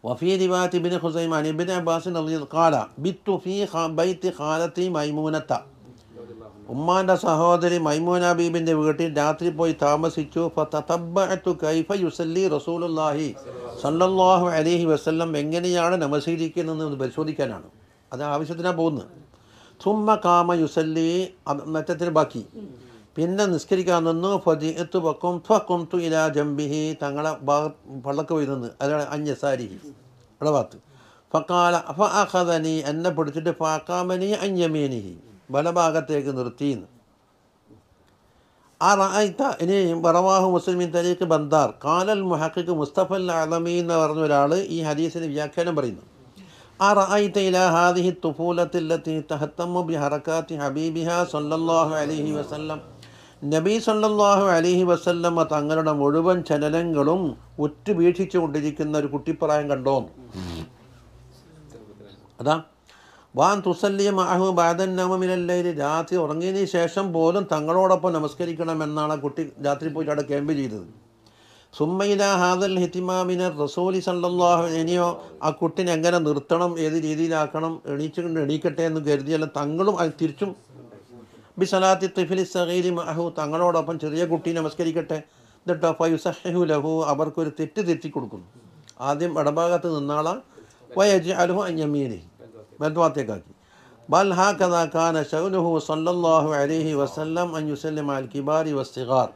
وفي رواية ابن خزيمة عن ابن عباس رضي الله قال بت في خ- بيت خالتي ميمونة ഉമ്മാന്റെ സഹോദരി മൈമൂന ബീബിന്റെ വീട്ടിൽ രാത്രി പോയി താമസിച്ചു. ഫതതബ്ബഅതു കൈഫ യുസല്ലി റസൂലുള്ളാഹി സല്ലല്ലാഹു അലൈഹി വസല്ലം. എങ്ങനെയാണ് നമസ്കരിക്കുന്നത് എന്ന് പരിശോധിക്കാനാണ്. അത് ആവശ്യത്തിനാണ് പോകുന്നത്. തുമ്മ കാമ യുസല്ലി മറ്റത്തിന് ബാക്കി. പിന്നെ നിസ്കരിക്കാൻ നിന്നു. ഫജിഅത്തു വക്കും തു ഇലാ ജംബിഹി. തങ്ങളെ പള്ളക്ക് പോയി നിന്ന്. അതാണ് അഞ്ഞസാരിഹി ഇടഭാഗത്ത് ഫക്കാല ഫ അഖദനി എന്നെ പിടിച്ചിട്ട് ഫാക്കാമനി അഞ്ഞമീനിഹി വലഭാഗത്തേക്ക് നിർത്തിയെന്ന്. ആ റായിത്ത ഇനിയും ബറവാഹു മുസ്ലിമിൻ തരീഖ് ബന്ദാർ കാലൽ മുഹക്കിക്ക് മുസ്തഫൽ ആലമി എന്ന് പറഞ്ഞ ഒരാൾ ഈ ഹദീസിന് വ്യാഖ്യാനം പറയുന്നു. ആ റായിത്ത ഇല ഹാദിഹി തുഫൂലത്തില്ലത്തി ബി ഹറക്കാത്തി ഹബീബിഹ സല്ലല്ലാഹു അലൈഹി വസല്ലം. നബി സല്ലല്ലാഹു അലൈഹി വസല്ലമ്മ തങ്ങളുടെ മുഴുവൻ ചലനങ്ങളും ഉറ്റു വീക്ഷിച്ചുകൊണ്ടിരിക്കുന്ന ഒരു കുട്ടിപ്രായം കണ്ടോ അതാ വാൻ തുസല്ലിയ മാഹു ബാദൻ നവമിലല്ലേ രാത്രി ഉറങ്ങിയതിന് ശേഷം പോലും തങ്ങളോടൊപ്പം നമസ്കരിക്കണമെന്നാണ് ആ കുട്ടി രാത്രി പോയിട്ട് അവിടെ ക്യാമ്പ് ചെയ്തത്. സുമ്മയില ഹാദൽ ഹിത്തിമാമിനെ റസൂലി സല്ലാഹു ഇനിയോ ആ കുട്ടിനെ എങ്ങനെ നിർത്തണം ഏത് രീതിയിലാക്കണം എണീച്ചുകൊണ്ട് എണീക്കട്ടെ എന്ന് കരുതിയല്ല തങ്ങളും അത് തിരിച്ചും ബിസലാത്തി തിഫിലി സഹീലി മഹു തങ്ങളോടൊപ്പം ചെറിയ കുട്ടി നമസ്കരിക്കട്ടെ. എന്നിട്ടോ ഫയുസഹു ലഹു അവർക്കൊരു തെറ്റ് തെറ്റി കൊടുക്കുന്നു. ആദ്യം ഇടഭാഗത്ത് നിന്നാളാ വയജ് അലുഹു അഞ്ഞമീനി മെദ്വാത്തേക്കാക്കി ബൽ ഹാ കഥാ ഖാന ഷൗനുഹു സല്ലല്ലാഹു അലൈഹി വസല്ലം അൻ അൽ കിബാരി വസ്തിഗാർ.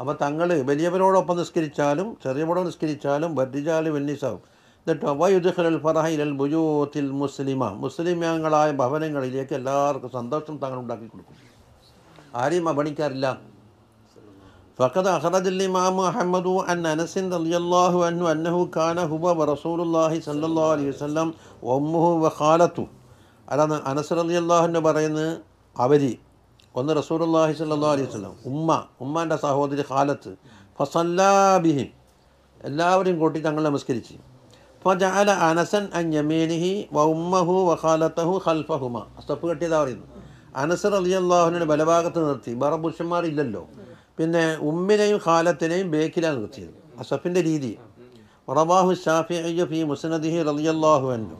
അപ്പോൾ തങ്ങൾ വലിയവരോടൊപ്പം നിസ്കരിച്ചാലും ചെറിയവരോട് നിസ്കരിച്ചാലും ബദ്രിജാലും വെന്നിസാവും എന്നിട്ട് വയുദ്ഖലൽ ഫറഹ ഇലൽ ബുജൂത്തിൽ മുസ്ലിമ. മുസ്ലിമങ്ങളായ ഭവനങ്ങളിലേക്ക് എല്ലാവർക്കും സന്തോഷം തങ്ങൾ ഉണ്ടാക്കി കൊടുക്കും. ആരെയും അവണിക്കാറില്ല فقد أخرج الإمام أحمد عن أنس رضي الله عنه أنه كان هو ورسول الله صلى الله عليه وسلم وأمه وخالته അതാണ് അനസ് റലി അള്ളാഹുവിൻ്റെ പറയുന്നത് അവർ ഒന്ന് റസൂലുള്ളാഹി സ്വല്ലല്ലാഹു അലൈഹി വസല്ലം ഉമ്മ ഉമ്മാൻ്റെ സഹോദരി ഖാലത്ത് ഫസല്ലാബിഹിം എല്ലാവരെയും കൂട്ടി തങ്ങൾ നമസ്കരിച്ച് ഫജഅല അനസൻ അൻ യമീനിഹി വ ഉമ്മഹു വ ഖാലത്തഹു ഖൽഫഹുമ സ്റ്റെപ്പ് കെട്ടിയതാ പറയുന്നത് അനസ് റലി അള്ളാഹുവിനെ ബലഭാഗത്ത് നിർത്തി വേറെ പുരുഷന്മാരില്ലല്ലോ പിന്നെ ഉമ്മിനെയും ഖാലത്തിനെയും ബേക്കിലാണ് നിർത്തിയത് അസഫിന്റെ രീതി. റബാഹു ഷാഫി ഫി മുസ്നദിഹി റളിയല്ലാഹു അൻഹു.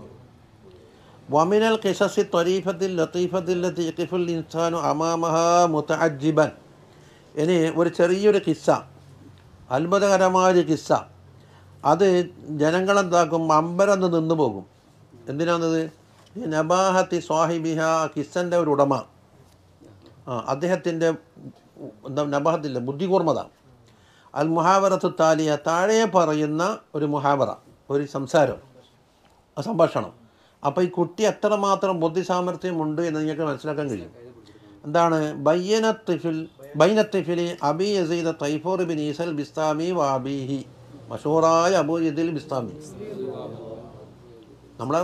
വമിനൽ കിഷസി ത്വരീഫത്തിൽ ലത്തീഫത്തിൽ ലത്തീഫുൽ ഇൻസാനു അമാമഹാ മുതഅജ്ജിബൻ. ഇനി ഒരു ചെറിയൊരു കിസ്സ അത്ഭുതകരമായൊരു കിസ്സ അത് ജനങ്ങളെന്താക്കും? അമ്പരന്ന് നിന്നു പോകും. എന്തിനാണത്? നബാഹത്തി സ്വാഹിബിഹ കിസ്സന്റെ ഒരു ഉടമ. ആ അദ്ദേഹത്തിന്റെ നബാഹത്തില്ല ബുദ്ധികൂർമ്മത. അൽ മുഹാവറത്ത് താലിയ താഴെ പറയുന്ന ഒരു മുഹാവറ ഒരു സംസാരം സംഭാഷണം. അപ്പോൾ ഈ കുട്ടി എത്രമാത്രം ബുദ്ധിസാമർഥ്യമുണ്ട് എന്ന് നിങ്ങൾക്ക് മനസ്സിലാക്കാൻ കഴിയും. എന്താണ്? ബയ്യനത്തിഫിൽ ബൈനത്തിഫിലി അബി യസീദ് തൈഫോർ ബിൻ ഈസൽ ബിസ്താമി വാബിഹി മഷൂറായ അബൂ ബിസ്താമി. നമ്മളെ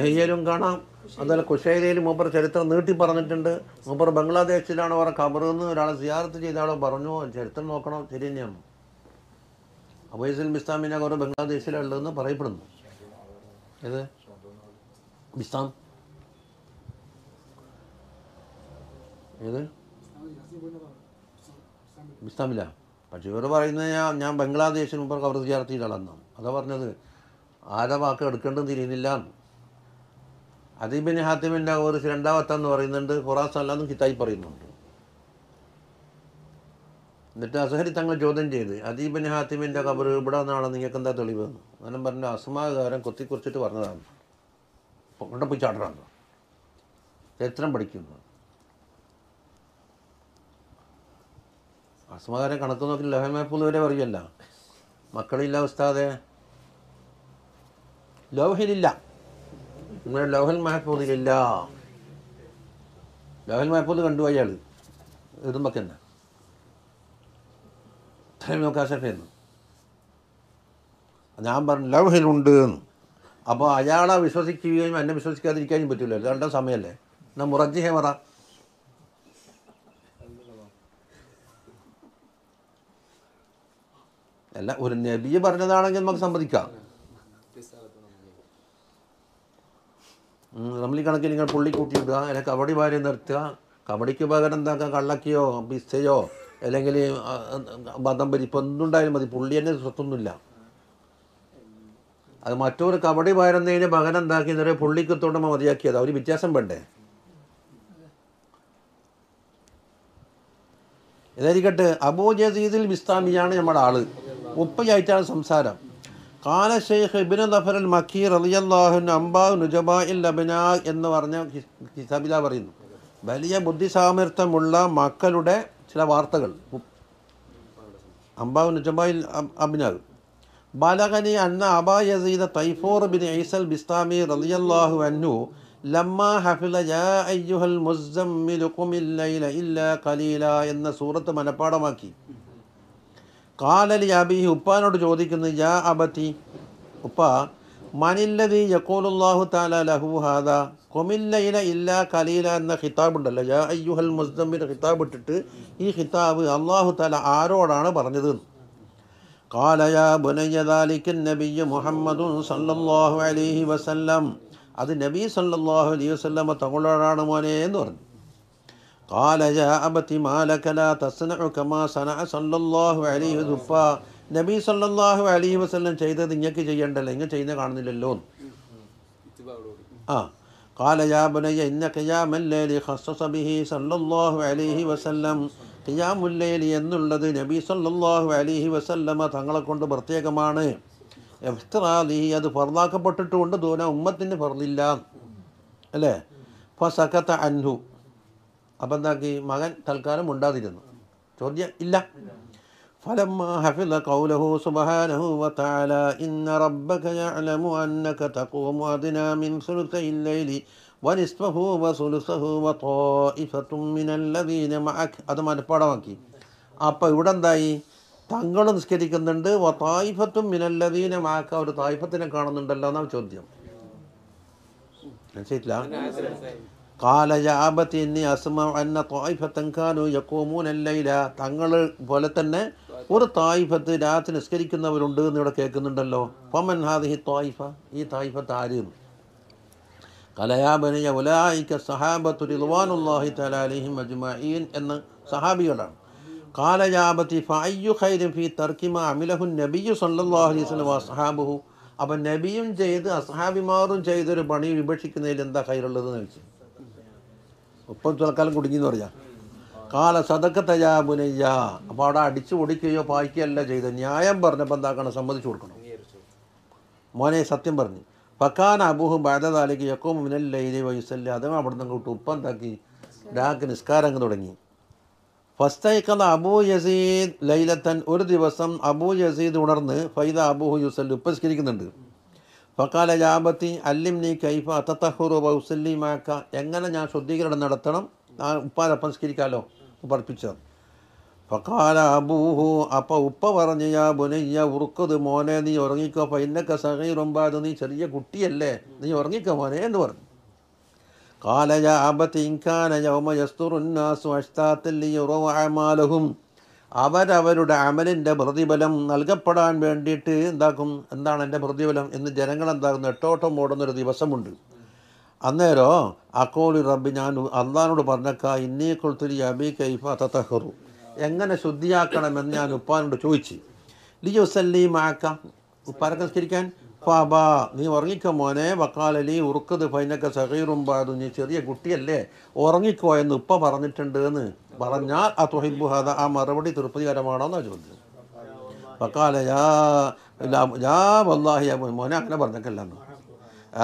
ഹെയ്യലും കാണാം. അതുപോലെ കുശൈലയിൽ മൂപ്പർ ചരിത്രം നീട്ടി പറഞ്ഞിട്ടുണ്ട്. മൂപ്പർ ബംഗ്ലാദേശിലാണ് അവരെ ഖബറെന്ന് ഒരാളെ സിയാർത്ത് ചെയ്താളോ പറഞ്ഞു ചരിത്രം നോക്കണം ശരി തന്നെയാണ് അബൈസുൽ ബിസ്താമിനെ അവർ ബംഗ്ലാദേശിലുള്ളതെന്ന് പറയപ്പെടുന്നു. ഏത്? ബിസ്താം? ഏത്? ബിസ്താമില്ല പക്ഷേ ഇവർ പറയുന്നത് ഞാൻ ഞാൻ ബംഗ്ലാദേശിന് മുമ്പ് കവർ ആളെന്നാണ് അതാ പറഞ്ഞത്. ആരെ വാക്ക് എടുക്കേണ്ടെന്ന് തിരിയുന്നില്ല അദീബിന് ഹാത്തിമിന്റെ ഒരു രണ്ടാമത്തെന്ന് പറയുന്നുണ്ട്. ഖുറാസ് അല്ലാന്നും കിതായി പറയുന്നുണ്ട്. എന്നിട്ട് അസഹരി തങ്ങൾ ചോദ്യം ചെയ്ത് അദീബിന് ഹാത്തിമിന്റെ കബർ ഇവിടെ നിന്നാണ് നിങ്ങൾക്ക് എന്താ തെളിവ്? അങ്ങനെ പറഞ്ഞ അസ്മാകാരം കൊത്തിക്കുറിച്ചിട്ട് പറഞ്ഞതാണ്. കൊണ്ട പോയി ചാടറാണ് ചരിത്രം പഠിക്കുന്നു. അസ്മാകാരം കണക്ക് നോക്കി മഹഫൂദ് വരെ പറയല്ല. മക്കളില്ല ഉസ്താദേ. ലൗഹിലില്ല നിങ്ങളുടെ ലോഹൽ മഹഫൂദിലില്ല. ലോഹൽ മഹഫൂദ് കണ്ടു അയാൾ. എഴുതുമ്പോൾ തന്നെ ഇത്രയും നോക്കാശഫെന്ന് ഞാൻ പറഞ്ഞു ലോഹലുണ്ട് എന്ന് അപ്പോൾ അയാളെ വിശ്വസിക്കുകയും എന്നെ വിശ്വസിക്കാതിരിക്കാനും പറ്റില്ല രണ്ടാം സമയമല്ലേ എന്നാൽ മുറജിഹെ ഹേമറ അല്ല ഒരു നബിയെ പറഞ്ഞതാണെങ്കിൽ നമുക്ക് സമ്മതിക്കാം. നമ്മൾ ഈ കണക്കിൽ നിങ്ങൾ പുള്ളി കൂട്ടിയിടുക അല്ലെങ്കിൽ കബഡി വാരി നിർത്തുക. കബഡിക്ക് പകരം എന്താക്കുക കള്ളക്കിയോ പിസ്സയോ അല്ലെങ്കിൽ ബദം പരിപ്പ് എന്തുണ്ടായാലും മതി. പുള്ളി തന്നെ സ്വത്തൊന്നുമില്ല. അത് മറ്റൊരു കബഡി പകരുന്നതിന് പകരം എന്താക്കി? എന്നൊരു പുള്ളിക്കത്തോടെ മതിയാക്കിയത്. അവർ വ്യത്യാസം വേണ്ടേ? ഇതായിരിക്കട്ടെ അബൂ ജസീദിൽ ബിസ്താമിയാണ് നമ്മുടെ ആൾ. ഉപ്പയായിട്ടാണ് സംസാരം. കാല ഷെയ്ഖ് ഇബിന് ദഫർ അൽ മക്കി റളിയല്ലാഹുൻ അംബാ നുജബാ ഇൽ ലബനാ എന്ന് പറഞ്ഞ കിതാബില പറയുന്നു. വലിയ ബുദ്ധിസാമർത്ഥ്യമുള്ള മക്കളുടെ ചില വാർത്തകൾ. അംബാ നുജബായിൽ അബിനാൽ ബാലകനി അന്ന അബാ യസീദ തൈഫോർ ബിൻ ഐസൽ ബിസ്താമി റളിയല്ലാഹു അന്നു ലമ്മ ഹഫില യാ അയ്യുഹൽ മുസ്സമ്മിലുകുമില്ലൈല ഇല്ല ലൈല ഇല്ലാ ഖലീല എന്ന സൂറത്ത് മനപ്പാടമാക്കി കാലലി അബി ഉപ്പാനോട് ചോദിക്കുന്നു യാ അബത്തി ഉപ്പ മനില്ലതി യക്കോലുല്ലാഹു താല ലഹു ഹാദ കൊമില്ലയില ഇല്ലാ കലീല എന്ന ഖിതാബ് ഉണ്ടല്ലോ യാ അയ്യുഹൽ മുസ്തമിന്റെ ഖിതാബ് ഇട്ടിട്ട് ഈ ഖിതാബ് അള്ളാഹു താല ആരോടാണ് പറഞ്ഞത്? കാല യാ ബുനയ്യദാലിക്കൻ നബിയ് മുഹമ്മദ് സല്ലല്ലാഹു അലൈഹി വസല്ലം. അത് നബി സല്ലാഹു അലൈഹി വസല്ലമ തങ്ങളോടാണ് മോനെ എന്ന് പറഞ്ഞു. قال يا أبت ما لك لا تصنع كما صنع صلى الله عليه وسلم നബി സല്ലല്ലാഹു അലൈഹി വസല്ലം ചെയ്തത് ഇങ്ങക്ക് ചെയ്യണ്ടല്ലോ ഇങ്ങ ചെയ്യുന്ന കാണുന്നില്ലല്ലോ ഇത്തിബാവോടുകൂടി ആ قال يا بني إن قيام الليل خصص به صلى الله عليه وسلم قيام الليل എന്നുള്ളത് നബി സല്ലല്ലാഹു അലൈഹി വസല്ലമ തങ്ങളെ കൊണ്ട് പ്രത്യേകമാണ് എഫ്തറാലി അത് ഫർദാക്കപ്പെട്ടിട്ടുകൊണ്ട് ദൂന ഉമ്മത്തിന് ഫർദില്ല അല്ലേ ഫസക്കത്ത അൻഹു അപ്പം എന്താക്കി മകൻ തൽക്കാലം ഉണ്ടാതിരുന്നു ചോദ്യം ഇല്ല فلما حفظ قوله سبحانه وتعالى إن ربك يعلم أنك تقوم أدنى من ثلثي الليل ونصفه وثلثه وطائفة من الذين معك അത് മനപ്പാടമാക്കി അപ്പോൾ ഇവിടെ എന്തായി തങ്ങൾ നിസ്കരിക്കുന്നുണ്ട് തായിഫത്തും മിനല്ലദീന മാക്ക ഒരു തായിഫത്തിനെ കാണുന്നുണ്ടല്ലോ എന്നാണ് ചോദ്യം മനസ്സിലായിട്ടില്ല കാല ജാബത്തി എന്നി അസ്മ അന്ന തായ്ഫത്തങ്കാനു യക്കോമൂൻ അല്ലയില തങ്ങൾ പോലെ തന്നെ ഒരു തായിഫത്ത് രാത്രി നിസ്കരിക്കുന്നവരുണ്ട് എന്ന് ഇവിടെ കേൾക്കുന്നുണ്ടല്ലോ. ഫമൻ ഹാദിഹി തായിഫ ഈ തായിഫത്ത് ആര് കലയാബനയ ഉലായിക്ക സഹാബത്തു റിദ്വാനുല്ലാഹി തലാലിഹിം അജ്മഈൻ എന്ന സഹാബികളാണ് കാല ജാബത്തി ഫഅയ്യു ഖൈരിൻ ഫി തർക്കിമ അമിലഹു നബിയു സല്ലല്ലാഹു അലൈഹി വസല്ലം വസ്ഹാബുഹു അപ്പം നബിയും ചെയ്ത് അസ്ഹാബിമാറും ചെയ്തൊരു പണി വിഭക്ഷിക്കുന്നതിൽ എന്താ ഖൈറുള്ളതെന്ന് ചോദിച്ചു. ഒപ്പം തൽക്കാലം കുടുങ്ങിയെന്ന് പറഞ്ഞാൽ കാല സതക്കത്തയാ മുനയ്യ അപ്പോൾ അവിടെ അടിച്ചു പൊടിക്കുകയോ പായിക്കുകയല്ല ചെയ്ത് ന്യായം പറഞ്ഞപ്പോൾ എന്താക്കണം സമ്മതിച്ചു കൊടുക്കണം. മോനെ സത്യം പറഞ്ഞു. ഫക്കാൻ അബൂഹും ബാധതാലേക്ക് യക്കോ മിനൽ ലൈലി വയസ്സല്ല അതും അവിടെ നിന്ന് കൂട്ട് ഉപ്പം താക്കി രാക്ക് നിസ്കാരം തുടങ്ങി. ഫസ്തൈക്കത അബൂ യസീദ് ലൈലത്തൻ ഒരു ദിവസം അബൂ യസീദ് ഉണർന്ന് ഫൈദ അബൂഹു യുസൽ ഉപ്പസ്കരിക്കുന്നുണ്ട്. ഫക്കാല ജാബത്തി അല്ലിം നീ കൈഫ അത്തഹുറു വൗസല്ലി മാക്ക എങ്ങനെ ഞാൻ ശുദ്ധീകരണം നടത്തണം? ആ ഉപ്പാരപ്പം സ്കരിക്കാമല്ലോ പഠിപ്പിച്ചത്. ഫക്കാല അബൂഹു അപ്പോൾ ഉപ്പ പറഞ്ഞു യാ ബുനയ്യ ഉറുക്കത് മോനെ നീ ഉറങ്ങിക്കോ പൈനക്ക സഹീറുമ്പാത് നീ ചെറിയ കുട്ടിയല്ലേ നീ ഉറങ്ങിക്കോ മോനെ എന്ന് പറഞ്ഞു. കാല യാ അബത്തി ഇൻകാന യൗമ യസ്തുറുന്നാസു അഷ്താത്തല്ലി അമാലഹും അവരവരുടെ അമലിന്റെ പ്രതിഫലം നൽകപ്പെടാൻ വേണ്ടിയിട്ട് എന്താക്കും? എന്താണ് എന്റെ പ്രതിഫലം? എന്ന് ജനങ്ങൾ എന്താകുന്നു എട്ടോട്ടം ഓടുന്നൊരു ദിവസമുണ്ട്. അന്നേരോ അക്കോളി റബ്ബി ഞാൻ അള്ളഹാനോട് പറഞ്ഞക്ക ഇന്നീ കൊളുത്തുരി അബി കൈഫ തഹറു എങ്ങനെ ശുദ്ധിയാക്കണമെന്ന് ഞാൻ ഉപ്പാനോട് ചോദിച്ചു. ലിജുസല്ലി മാക്ക. ഉപ്പാനൊക്കെ പാബാ നീ ഉറങ്ങിക്കോ മോനെ. വക്കാലലി ഉറുക്കത് ഫൈനക്ക സഹീറും പാതു നീ ചെറിയ കുട്ടിയല്ലേ. ഉറങ്ങിക്കോ എന്ന് ഉപ്പ പറഞ്ഞിട്ടുണ്ട് എന്ന്. പറഞ്ഞാൽ ആ തൊഹിബു ഹദ ആ മറുപടി തൃപ്തികരമാണോ എന്നാ ചോദ്യം. വക്കാല യാ വല്ലാഹി മോനെ അങ്ങനെ പറഞ്ഞേക്കല്ലെന്ന്.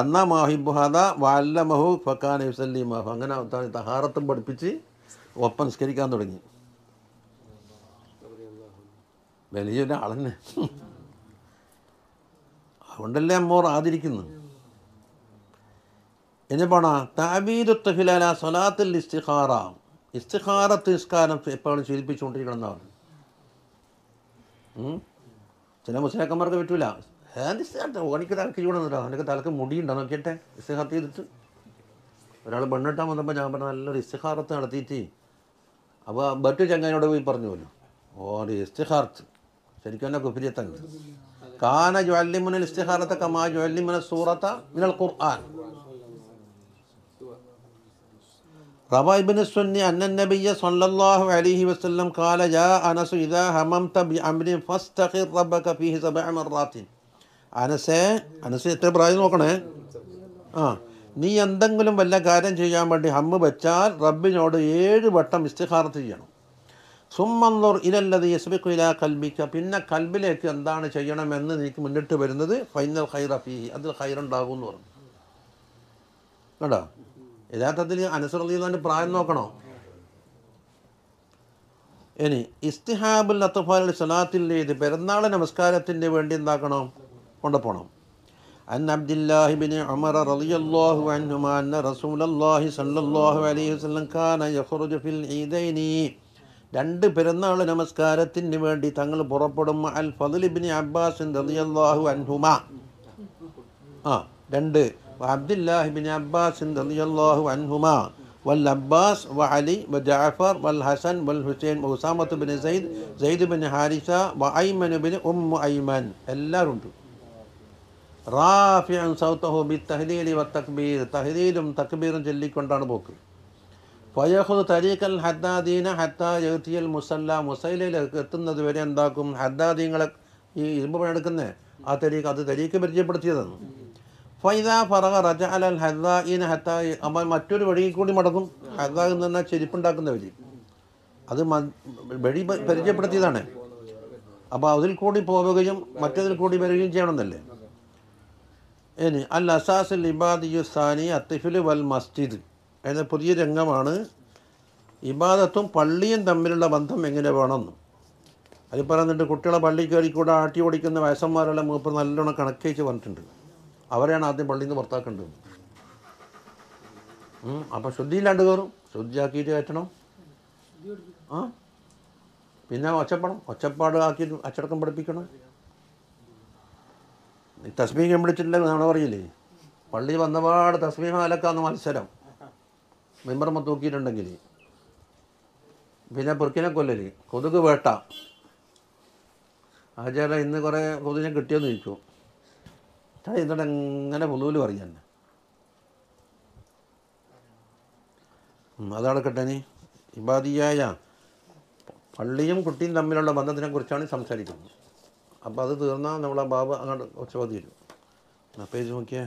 എന്നാ മാഹിബു ഹദ വല്ലമഹു ഫക്കാൻ യുസല്ലി മഹു. അങ്ങനെ തഹാറത്തും പഠിപ്പിച്ച് ഒപ്പം സ്കരിക്കാൻ തുടങ്ങി. വലിയൊരാളെന്നെ. അതുകൊണ്ടല്ലേ അമ്മോർ ആദരിക്കുന്നു എന്നെ പോണ താബീദു തഫിലാല സൊലാത്തിൽ ഇസ്തിഖാറ. ഇസ്തിഖാറത്ത് നിസ്കാരം എപ്പോഴും ശീലിപ്പിച്ചുകൊണ്ടിരിക്കണം എന്നാണ്. ചില മുസ്ലിക്കന്മാർക്ക് പറ്റൂല. ഓനിക്ക് തലക്ക് ചൂടുന്നുണ്ടോ അവനൊക്കെ തലക്ക് മുടിയുണ്ടോ നോക്കിയിട്ടെ? ഇസ്തിഹാർത്ത് ചെയ്തിട്ട്. ഒരാൾ പെണ്ണിട്ടാൻ വന്നപ്പോൾ ഞാൻ പറഞ്ഞ നല്ലൊരു ഇസ്തിഹാറത്ത് നടത്തിയിട്ട് അപ്പോൾ മറ്റു ചങ്ങാനോട് പോയി പറഞ്ഞു പോലും. ഓ ഒരു ഇസ്തിഹാർത്ത് ശരിക്കും എന്നെ കുപ്പിരിയത്തങ്ങൾ കാന ജ്വല്യമുനൽ ഇസ്തിഹാറത്ത കമാ ജ്വല്ലിമുന സൂറത്ത മിനൽ ഖുർആൻ. റവ ഇബ്നു സുന്നി അന്ന നബിയ സല്ലല്ലാഹു അലൈഹി വസല്ലം ഖാല യാ അനസു ഇദാ ഹമംത ബി അംരിൻ ഫസ്തഖിർ റബ്ബക ഫീഹി സബഅ മർറാത്തിൻ. അനസേ അനസ് എത്ര പ്രായം നോക്കണേ? ആ നീ എന്തെങ്കിലും വല്ല കാര്യം ചെയ്യാൻ വേണ്ടി ഹമ്മ് വെച്ചാൽ റബ്ബിനോട് ഏഴ് വട്ടം ഇസ്തിഖാറത്ത് ചെയ്യണം. സുമ്മന്നൂർ ഇലല്ലത് യസ്ബിക്കു ഇലാ കൽബിക്ക പിന്നെ കൽബിലേക്ക് എന്താണ് ചെയ്യണമെന്ന് നീക്ക് മുന്നിട്ട് വരുന്നത്? ഫൈനൽ ഖൈറ ഫീഹി. അതിൽ ഹൈറുണ്ടാകും എന്ന് പറഞ്ഞു. കേട്ടോ യഥാർത്ഥത്തിൽ അനുസൃതിയുടെ പ്രായം നോക്കണോ ഇനി ഇസ്തിഹാബുൽ അത്തഫാൽ സലാത്തിൽ ഇത് പെരുന്നാൾ നമസ്കാരത്തിന് വേണ്ടി എന്താക്കണം കൊണ്ടുപോകണം عن عبد الله بن عمر رضي الله عنهما أن رسول الله صلى الله عليه وسلم كان يخرج في العيدين രണ്ട് പെരുന്നാൾ നമസ്കാരത്തിന് വേണ്ടി തങ്ങൾ പുറപ്പെടും അൽ ഫദലിബിന് അബ്ബാസ് റളിയല്ലാഹു അൻഹുമ ആ രണ്ട് അബ്ദുല്ലാഹിബിൻ الله بن عباس رضي الله عنهما والعباس وعلي وجعفر والحسن والحسين وأسامة بن زيد زيد بن حارثة وأيمن بن أم أيمن إلا ഉണ്ട്. റാഫിഅൻ സൗത്തഹു ബി തഹ്ലീലി വ തക്ബീർ തഹ്ലീലും തക്ബീറും ചൊല്ലിക്കൊണ്ടാണ് പോക്ക്. ഫയഹു തരീഖൽ ഹദ്ദാദീന ഹത്താ യഹ്തിയൽ മുസല്ല മുസൈലയിലേക്ക് എത്തുന്നത് വരെ എന്താക്കും ഹദ്ദാദീങ്ങളെ ഈ ഇരുമ്പ് പണിയെടുക്കുന്നേ? ആ തരീഖ് അത് തരീഖ് പരിചയപ്പെടുത്തിയതാണ്. ഫൈദ ഫറഹ റജ അലൽ ഹദ്ദായിന ഹത്താ അമ്മ മറ്റൊരു വഴി കൂടി മടങ്ങും. ഹദ എന്ന് പറഞ്ഞാൽ ചെരുപ്പുണ്ടാക്കുന്ന വഴി. അത് വഴി പരിചയപ്പെടുത്തിയതാണ്. അപ്പോൾ അതിൽ കൂടി പോവുകയും മറ്റതിൽ കൂടി വരികയും ചെയ്യണമെന്നല്ലേ? ഇനി അൽ അസാസ് ഇബാദിയു സാനി അത്തിഫിൽ വൽ മസ്ജിദ്. എന്ന പുതിയ രംഗമാണ്. ഇബാദത്തും പള്ളിയും തമ്മിലുള്ള ബന്ധം എങ്ങനെ വേണമെന്ന് അതിൽ പറയുന്നുണ്ട് കുട്ടികളെ പള്ളി കയറി കൂടെ ആട്ടി ഓടിക്കുന്ന വയസ്സന്മാരെല്ലാം മൂപ്പർ നല്ലോണം കണക്കേച്ച് പറഞ്ഞിട്ടുണ്ട്. അവരെയാണ് ആദ്യം പള്ളിയിൽ നിന്ന് പുറത്താക്കേണ്ടത്. അപ്പോൾ ശുദ്ധിയില്ലാണ്ട് കയറും ശുദ്ധിയാക്കിയിട്ട് കയറ്റണം. ആ? പിന്നെ ഒച്ചപ്പണം. ഒച്ചപ്പാട് ആക്കിയിട്ട് അച്ചടക്കം പഠിപ്പിക്കണം. തസ്മീഹം പിടിച്ചിട്ടില്ലെങ്കിൽ നമ്മളെ പറയില്ലേ? പള്ളി വന്നപാട് തസ്മീഹം അലക്കാന്ന് മത്സരം. മെമ്പർമ്മ തൂക്കിയിട്ടുണ്ടെങ്കിൽ പിന്നെ പെറുക്കിനെ കൊല്ലല്. കൊതുക് വേട്ട. ആചാര ഇന്ന് കുറേ കൊതുകിനെ കിട്ടിയെന്ന് ചോദിച്ചു. ചായ എന്നിട്ട് എങ്ങനെ പൊതുവിൽ പറയാൻ അതാണ് നീ ഇബാദിയായ പള്ളിയും കുട്ടിയും തമ്മിലുള്ള ബന്ധത്തിനെ കുറിച്ചാണ് സംസാരിക്കുന്നത്. അപ്പോൾ അത് തീർന്നാൽ നമ്മളാ ബാബ അങ്ങോട്ട് ചോദ്യം ആ പേജ് നോക്കിയേ.